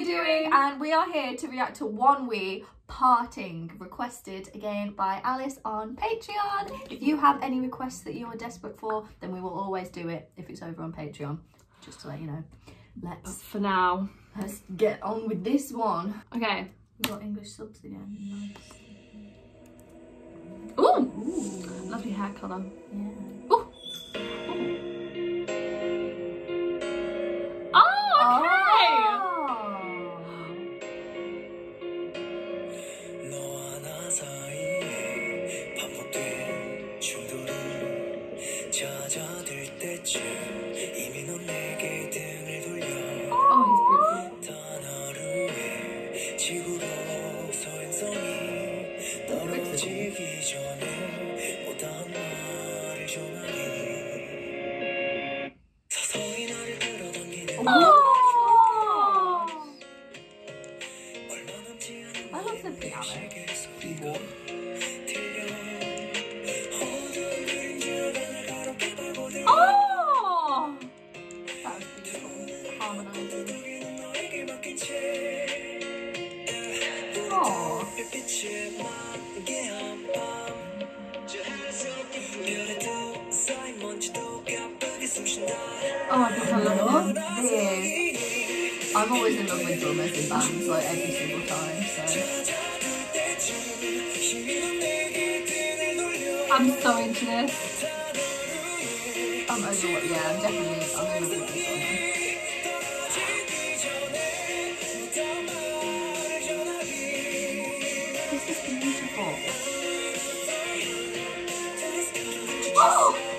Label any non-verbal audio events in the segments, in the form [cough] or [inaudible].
we doing? And we are here to react to ONEWE Parting, requested again by Alice on Patreon. If you have any requests that you are desperate for, then we will always do it if it's over on Patreon. Just to let you know. Let's For now. let's get on with this one. Okay. We got English subs again. Nice. Ooh! Lovely hair colour. Yeah. 떨어지기 전에 못다한 말을 전하니 서서히 나를 끌어당기는 Oh! 얼마 남지 않은 piano. keyboard. 어 Oh, I think I love this. I'm always in love with drummers and bands, like every single time. So I'm so into this. I'm over. Yeah, I'm definitely. I'm in love with this one. This is beautiful. Oh!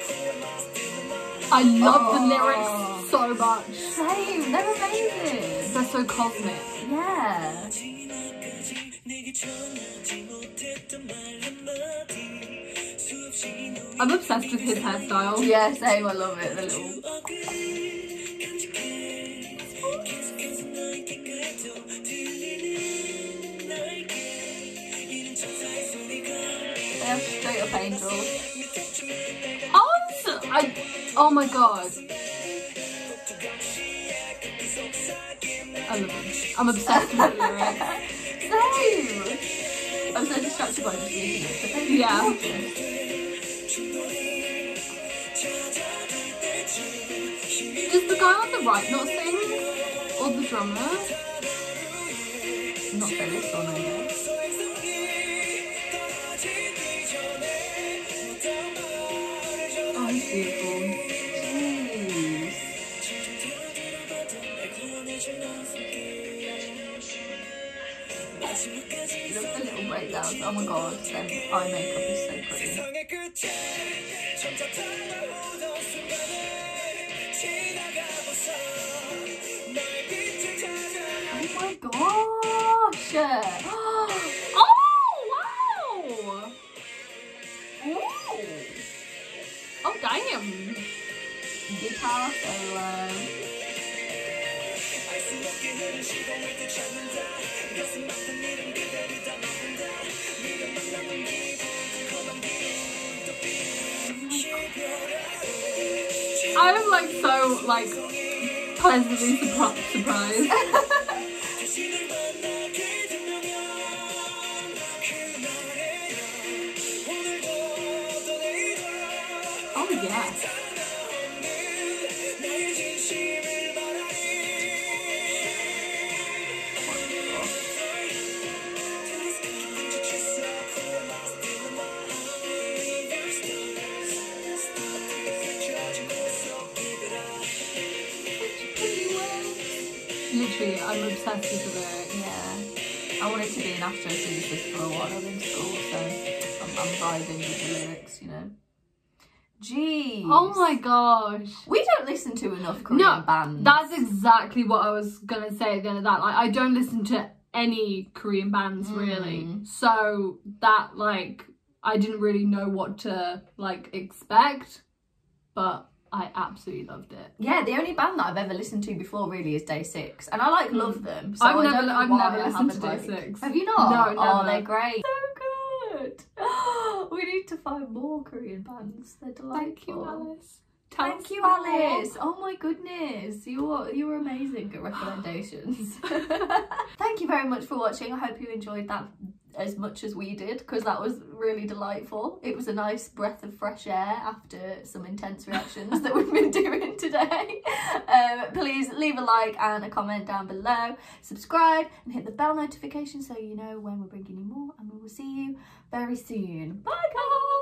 I love oh. the lyrics oh. so much. Same, they're amazing. They're so cosmic. Yeah. I'm obsessed with his hairstyle. Yeah, same, I love it. The little... They straight up angels. Oh, I, oh my god. I love it. I'm obsessed with the lyrics. Same. I'm so distracted by just reading it. Yeah. Does the guy on the right not sing? Or the drummer? Not this one, your own dreams. The little breakdowns. Oh my god, their eye makeup is so pretty. Oh my gosh! [gasps] Oh wow! Ooh. Oh, damn. Guitar solo. I'm like so like pleasantly surprised. [laughs] the gas. Literally, I'm obsessed with it. yeah. I wanted to be an astrophysicist for a while in school, so I'm, I'm vibing with the lyrics, you know. Jeez. Oh my gosh. We don't listen to enough Korean No, bands. That's exactly what I was gonna say at the end of that. Like, I don't listen to any Korean bands really, Mm. so that like I didn't really know what to like expect, but I absolutely loved it. Yeah, the only band that I've ever listened to before really is Day Six, and I like love them. So I've I never- I've never listened to Day like- Six. Have you not? No, Oh, they're great. So good. [gasps] [gasps] we need to find more Korean bands. They're delightful. Thank you, Alice. Thank you. Alice. Oh my goodness, you're you're amazing at recommendations. [laughs] [laughs] Thank you very much for watching. I hope you enjoyed that as much as we did because that was really delightful. It was a nice breath of fresh air after some intense reactions that we've been [laughs] doing today. [laughs] Um, please leave a like and a comment down below. Subscribe and hit the bell notification so you know when we're bringing you more. And we will see you very soon. Bye, guys.